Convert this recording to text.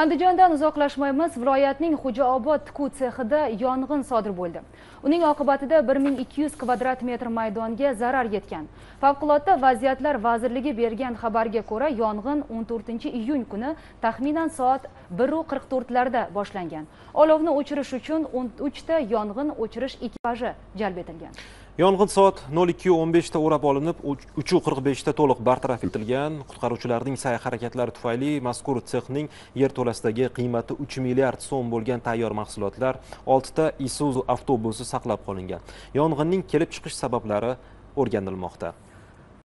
andijondan uzoqlashmaymiz viloyatning xo'jaobod tikuv sexida yong'in sodir bo'ldi. Uning oqibatida 1200 kvadrat metr maydonga zarar yetgan. Favqulodda vaziyatlar vazirligi bergan xabarga ko'ra yong'in 14 iyun kuni taxminan soat 1:44 larda boshlangan. Olovni o'chirish uchun 13 ta yong'in o'chirish ekipaji jalb etilgan. Yong'in soat 02:15 da o'rab olinib 3:45 da to'liq bartaraf etilgan. Qutqaruvchilarning sa'y harakatlari tufayli mazkur sexning yerto'lasidagi qiymati 3 milliard so'm bo'lgan tayyor mahsulotlar 6 ta isuzu avtobusi saqlab qolingan. Yong'inning kelib chiqish sabablari o'rganilmoqda.